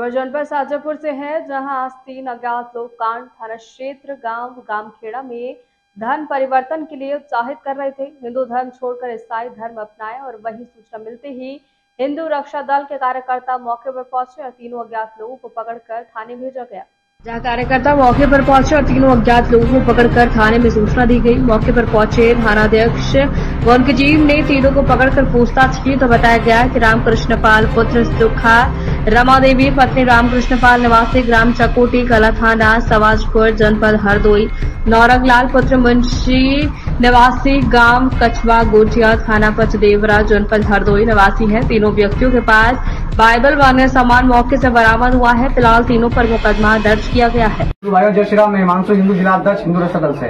खबर जनपद शाजापुर से है, जहाँ आज तीन अज्ञात लोग कांड थाना क्षेत्र, गाँव, गामखेड़ा में धर्म परिवर्तन के लिए उत्साहित कर रहे थे। हिंदू धर्म छोड़कर ईसाई धर्म अपनाया और वही सूचना मिलते ही हिंदू रक्षा दल के कार्यकर्ता मौके पर पहुँचे और तीनों अज्ञात लोगों को पकड़कर थाने भेजा गया। जहाँ कार्यकर्ता मौके पर पहुँचे और तीनों अज्ञात लोगों को पकड़कर थाने में सूचना दी गई। मौके पर पहुँचे थानाध्यक्ष व उनकी टीम ने तीनों को पकड़कर पूछताछ की तो बताया गया कि रामकृष्ण पाल पुत्र सुखा रमा देवी पत्नी रामकृष्ण पाल निवासी ग्राम चकोटी कला थाना समाजपुर जनपद हरदोई। नौरंग लाल पुत्र मुंशी निवासी, गाँव कछवा गोटिया थाना पचदेवरा, जनपद हरदोई। निवासी है तीनों व्यक्तियों के पास बाइबल व अन्य सामान मौके से बरामद हुआ है। फ़िलहाल तीनों पर मुकदमा दर्ज किया गया है। जय श्री राम हिंदू जिला अध्यक्ष हिंदू रक्षा दल से।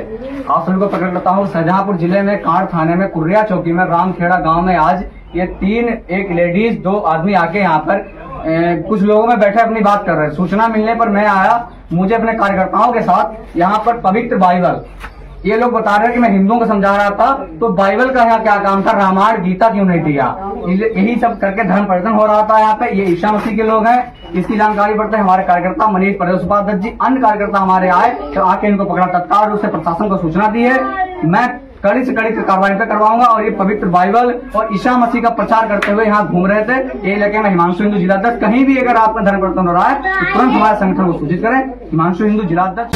आप सभी को पकड़ लेता हूँ शाहजहांपुर ज़िले में कांड थाने में कुर्रिया चौकी में रामखेड़ा गाँव में आज ये तीन, एक लेडीज़, दो आदमी आके यहाँ पर कुछ लोगों में बैठे अपनी बात कर रहे हैं। सूचना मिलने पर मैं आया, मुझे अपने कार्यकर्ताओं के साथ यहाँ पर पवित्र बाइबल। ये लोग बता रहे हैं कि मैं हिंदुओं को समझा रहा था तो बाइबल का यहाँ क्या काम था? रामायण, गीता क्यों नहीं दिया। यही सब करके धर्म परिवर्तन हो रहा था यहाँ पे। ये ईशा मसीह के लोग हैं, इसकी जानकारी पड़ते हैं हमारे कार्यकर्ता मनीष प्रदेश उपाध्यक्ष जी। अन्य कार्यकर्ता हमारे आए तो आके इनको पकड़ा। तत्काल रूप से प्रशासन को सूचना दी है। मैं कड़ी से कड़ी कार्रवाई पे करवाऊँगा और ये पवित्र बाइबल और ईशा मसीह का प्रचार करते हुए यहाँ घूम रहे थे। ये लेके मैं हिमांशु हिंदू जिलाध्यक्ष, कहीं भी अगर आपका धर्म परिवर्तन हो रहा है तो तुरंत हमारे संगठन को सूचित करें। हिमांशु हिंदू जिलाध्यक्ष।